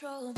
control.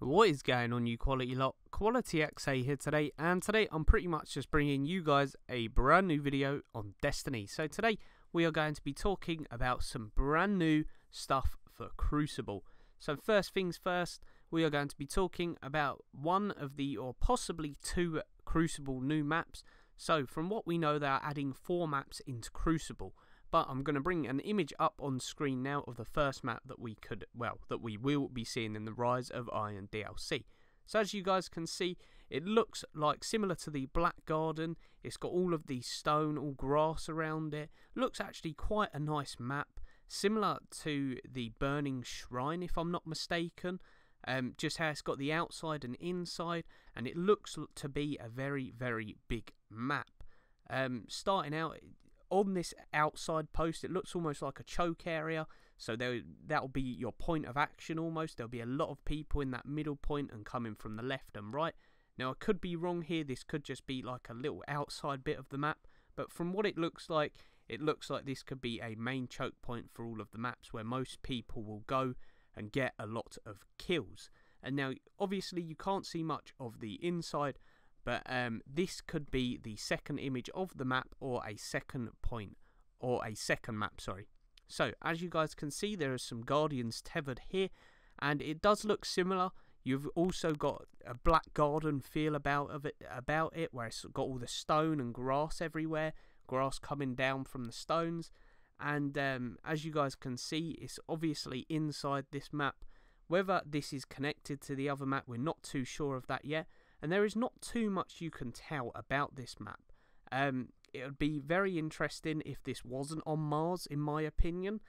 What is going on, you quality lot? Quality XA here today, and today I'm pretty much just bringing you guys a brand new video on Destiny. So today we are going to be talking about some brand new stuff for Crucible. So first things first, we are going to be talking about one of the, or possibly two Crucible new maps. So from what we know, they are adding four maps into Crucible but I'm going to bring an image up on screen now of the first map that we could, well, that we will be seeing in the Rise of Iron DLC. So as you guys can see, it looks like similar to the Black Garden. It's got all of the stone, all grass around it. Looks actually quite a nice map, similar to the Burning Shrine, if I'm not mistaken. Um, just how it's got the outside and inside, and it looks to be a very, very big map. Um, starting out, on this outside post, it looks almost like a choke area. So there, that'll be your point of action almost. There'll be a lot of people in that middle point and coming from the left and right. Now I could be wrong here. This could just be like a little outside bit of the map. But from what it looks like, it looks like this could be a main choke point for all of the maps where most people will go and get a lot of kills. And now, obviously, you can't see much of the inside, but um, this could be the second image of the map or a second point or a second map, sorry. So as you guys can see, there are some Guardians tethered here and it does look similar. You've also got a black garden feel about of it about it where it's got all the stone and grass everywhere, grass coming down from the stones. And um, as you guys can see, it's obviously inside this map. Whether this is connected to the other map, we're not too sure of that yet and there is not too much you can tell about this map. Um, it would be very interesting if this wasn't on Mars, in my opinion,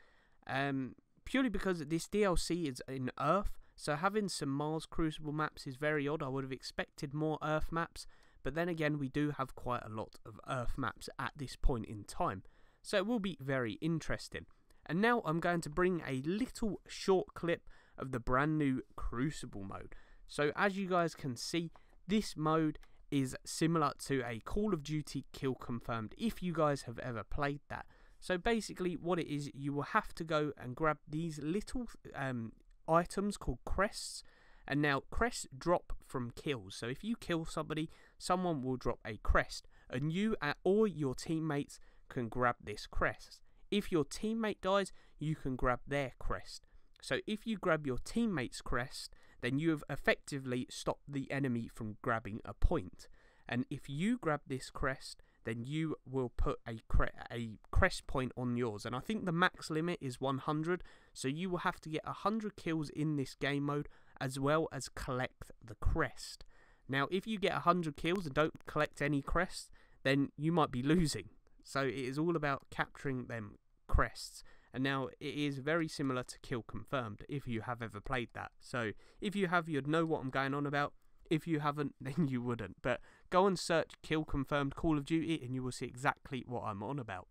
um, purely because this DLC is in Earth, so having some Mars Crucible maps is very odd. I would have expected more Earth maps, but then again, we do have quite a lot of Earth maps at this point in time, so it will be very interesting. And now I'm going to bring a little short clip of the brand new Crucible mode. So as you guys can see, this mode is similar to a Call of Duty Kill Confirmed if you guys have ever played that. So basically what it is, you will have to go and grab these little um, items called crests. And now crests drop from kills. So if you kill somebody, someone will drop a crest. And you or your teammates can grab this crest. If your teammate dies, you can grab their crest. So if you grab your teammate's crest, then you have effectively stopped the enemy from grabbing a point. And if you grab this crest, then you will put a, cre a crest point on yours. And I think the max limit is 100, so you will have to get 100 kills in this game mode as well as collect the crest. Now, if you get 100 kills and don't collect any crests, then you might be losing. So it is all about capturing them crests. And now it is very similar to Kill Confirmed if you have ever played that. So if you have, you'd know what I'm going on about. If you haven't, then you wouldn't. But go and search Kill Confirmed Call of Duty and you will see exactly what I'm on about.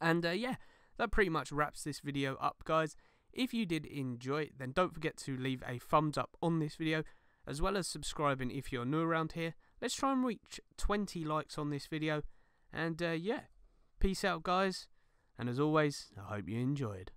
And uh, yeah, that pretty much wraps this video up, guys. If you did enjoy it, then don't forget to leave a thumbs up on this video, as well as subscribing if you're new around here. Let's try and reach 20 likes on this video. And uh, yeah, peace out, guys. And as always, I hope you enjoyed.